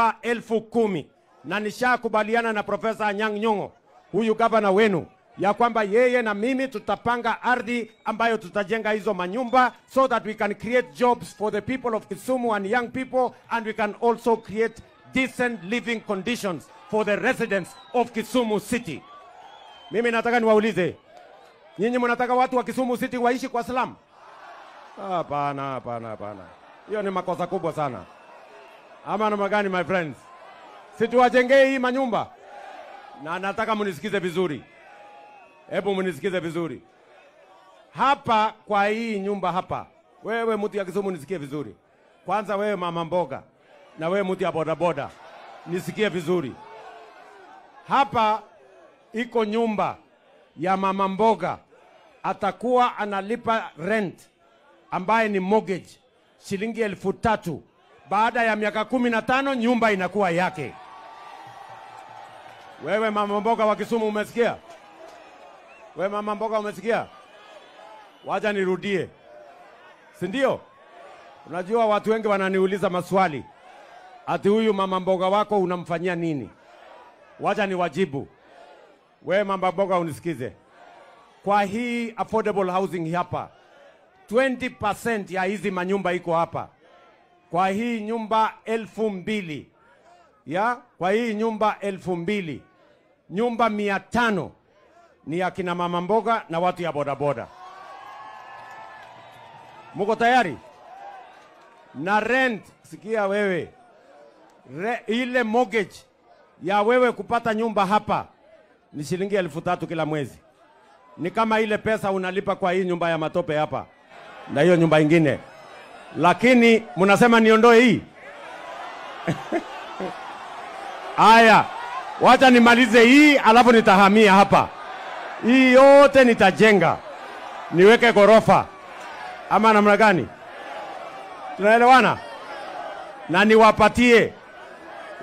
nyumba elfu kumi na nishakubaliana na Profesa Anyang' Nyong'o, huyu gavana wenu, ya kwamba yeye na mimi tutapanga ardhi ambayo tutajenga hizo manyumba so that we can create jobs for the people of Kisumu and young people and we can also create decent living conditions for the residents of Kisumu City. Mimi nataka niwaulize nyinyi, mnataka watu wa Kisumu City waishi kwa slum? Hapana, hapana, hapana, hiyo ni makosa kubwa sana. Ama namna gani, my friends? Situwajengee hii manyumba, na nataka munisikize vizuri. Hebu munisikize vizuri hapa, kwa hii nyumba hapa. Wewe mtu ya Kisumu nisikie vizuri kwanza. Wewe mama mboga na wewe mtu ya bodaboda nisikie vizuri hapa, iko nyumba ya mama mboga, atakuwa analipa rent ambaye ni mortgage shilingi elfu tatu. Baada ya miaka kumi na tano nyumba inakuwa yake. Wewe mama mboga wa Kisumu umesikia? Wewe mama mboga umesikia? Wacha nirudie, si ndio? Unajua watu wengi wananiuliza maswali ati huyu mama mboga wako unamfanyia nini? Wacha niwajibu. Wewe mama mboga unisikize, kwa hii affordable housing hapa 20% ya hizi manyumba iko hapa, kwa hii nyumba elfu mbili ya kwa hii nyumba elfu mbili nyumba mia tano ni ya kina mama mboga na watu ya bodaboda. Muko tayari? Na rent, sikia wewe, Re, ile mortgage ya wewe kupata nyumba hapa ni shilingi elfu tatu kila mwezi. Ni kama ile pesa unalipa kwa hii nyumba ya matope hapa na hiyo nyumba ingine, lakini mnasema niondoe hii Aya, wacha nimalize hii alafu nitahamia hapa. Hii yote nitajenga niweke ghorofa, ama namna gani? Tunaelewana? Na niwapatie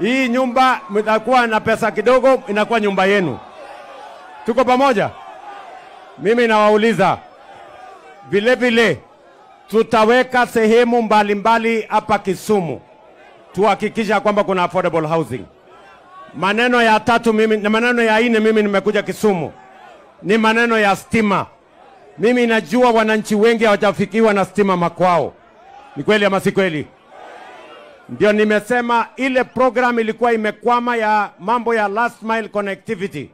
hii nyumba, mtakuwa na pesa kidogo, inakuwa nyumba yenu. Tuko pamoja? Mimi nawauliza vile vile, tutaweka sehemu mbalimbali hapa Kisumu tuhakikisha kwamba kuna affordable housing. Maneno ya tatu mimi, na maneno ya nne mimi nimekuja Kisumu ni maneno ya stima. Mimi najua wananchi wengi hawajafikiwa na stima makwao. Ni kweli ama si kweli? Ndio nimesema ile program ilikuwa imekwama ya mambo ya last mile connectivity,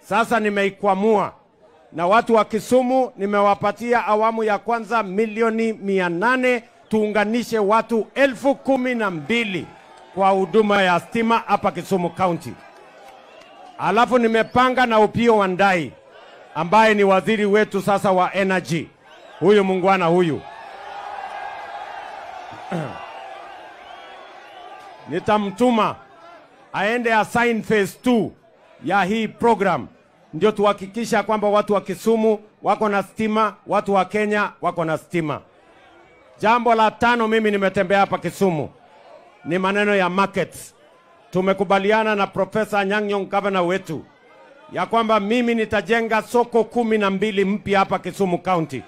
sasa nimeikwamua na watu wa Kisumu nimewapatia awamu ya kwanza milioni mia nane. Tuunganishe watu elfu kumi na mbili kwa huduma ya stima hapa Kisumu County. Alafu nimepanga na Upio wa Ndai ambaye ni waziri wetu sasa wa energy, huyu mungwana huyu. Nitamtuma aende assign phase 2 ya hii program, ndio tuhakikisha kwamba watu wa Kisumu wako na stima, watu wa Kenya wako na stima. Jambo la tano, mimi nimetembea hapa Kisumu, ni maneno ya markets. Tumekubaliana na Profesa Anyang' Nyong'o, gavana wetu, ya kwamba mimi nitajenga soko kumi na mbili mpya hapa Kisumu County,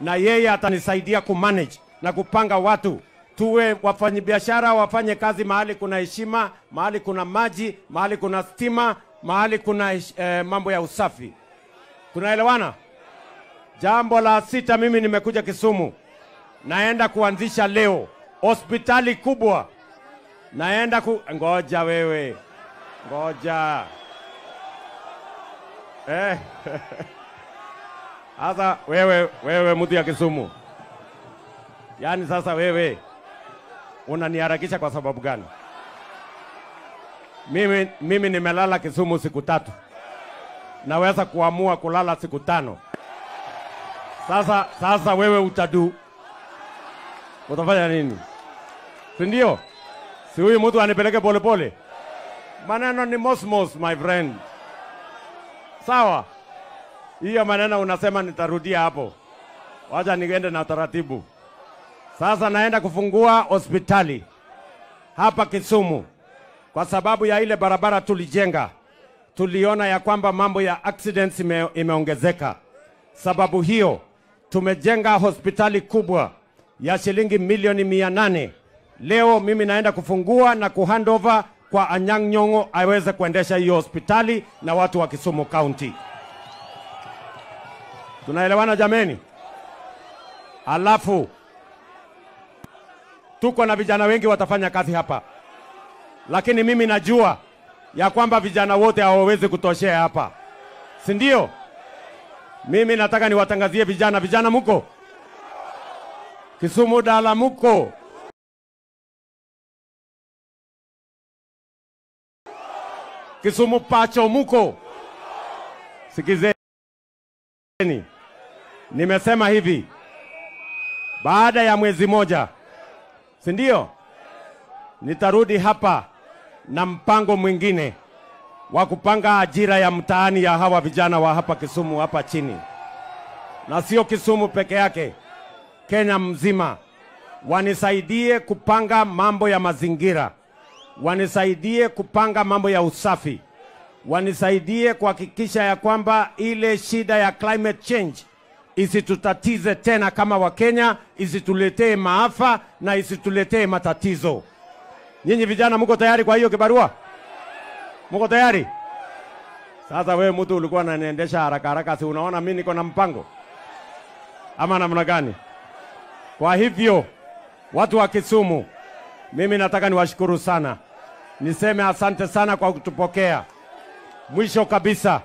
na yeye atanisaidia kumanage na kupanga watu tuwe wafanyabiashara wafanye kazi mahali kuna heshima, mahali kuna maji, mahali kuna stima, mahali kuna eh, mambo ya usafi. Tunaelewana? Jambo la sita, mimi nimekuja Kisumu, naenda kuanzisha leo hospitali kubwa, naenda ku... Ngoja wewe, ngoja eh. Sasa wewe, wewe mtu ya Kisumu, yaani sasa wewe unaniharakisha kwa sababu gani? Mimi, mimi nimelala Kisumu siku tatu, naweza kuamua kulala siku tano. Sasa, sasa wewe utadu utafanya nini? Si ndio? Si huyu mtu anipeleke polepole? Maneno ni mosmos, my friend. Sawa, hiyo maneno unasema nitarudia hapo, wacha niende na taratibu. Sasa naenda kufungua hospitali hapa Kisumu kwa sababu ya ile barabara tulijenga, tuliona ya kwamba mambo ya accidents ime, imeongezeka. Sababu hiyo tumejenga hospitali kubwa ya shilingi milioni mia nane Leo mimi naenda kufungua na kuhandova kwa Anyang' Nyong'o aweze kuendesha hiyo hospitali na watu wa Kisumu County. Tunaelewana jameni? Alafu tuko na vijana wengi watafanya kazi hapa, lakini mimi najua ya kwamba vijana wote hawawezi kutoshea hapa, si ndio? Mimi nataka niwatangazie vijana, vijana muko? Kisumu dala muko? Kisumu pacho muko, sikizeni, nimesema hivi, baada ya mwezi moja, si ndio, nitarudi hapa na mpango mwingine wa kupanga ajira ya mtaani ya hawa vijana wa hapa Kisumu hapa chini, na sio Kisumu peke yake, Kenya mzima. Wanisaidie kupanga mambo ya mazingira, wanisaidie kupanga mambo ya usafi, wanisaidie kuhakikisha ya kwamba ile shida ya climate change isitutatize tena kama Wakenya, isituletee maafa na isituletee matatizo. Nyinyi vijana mko tayari kwa hiyo kibarua? Mko tayari? Sasa wewe mtu ulikuwa unaniendesha haraka haraka, si unaona mimi niko na mpango ama namna gani? Kwa hivyo watu wa Kisumu, mimi nataka niwashukuru sana, niseme asante sana kwa kutupokea. Mwisho kabisa,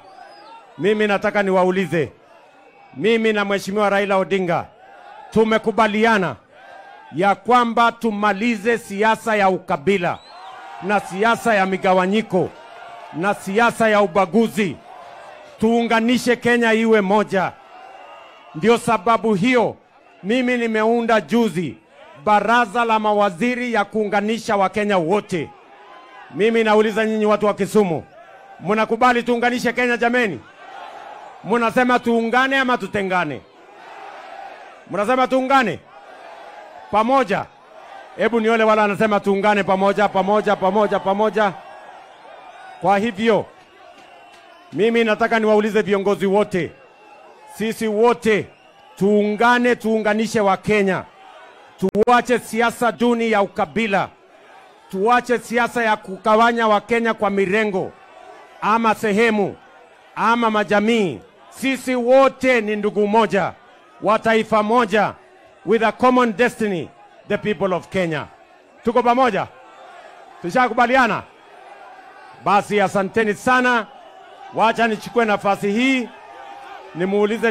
mimi nataka niwaulize, mimi na Mheshimiwa Raila Odinga tumekubaliana ya kwamba tumalize siasa ya ukabila na siasa ya migawanyiko na siasa ya ubaguzi, tuunganishe Kenya iwe moja. Ndio sababu hiyo mimi nimeunda juzi baraza la mawaziri ya kuunganisha Wakenya wote. Mimi nauliza nyinyi watu wa Kisumu, mnakubali tuunganishe Kenya jameni? Mnasema tuungane ama tutengane? Mnasema tuungane pamoja? Hebu ni wale wale wanasema tuungane pamoja, pamoja, pamoja, pamoja. Kwa hivyo mimi nataka niwaulize viongozi wote, sisi wote tuungane, tuunganishe Wakenya, tuwache siasa duni ya ukabila, tuwache siasa ya kugawanya Wakenya kwa mirengo ama sehemu ama majamii. Sisi wote ni ndugu moja wa taifa moja, with a common destiny, the people of Kenya. Tuko pamoja, tushakubaliana? Basi asanteni sana. Wacha nichukue nafasi hii nimuulize